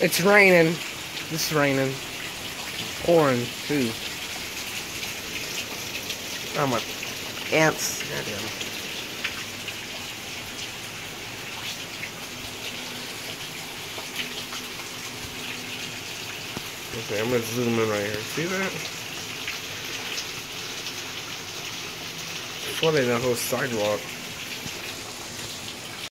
It's raining. It's raining. Pouring too. Oh my ants. Goddamn. Okay, I'm gonna zoom in right here. See that? Flooding the whole sidewalk.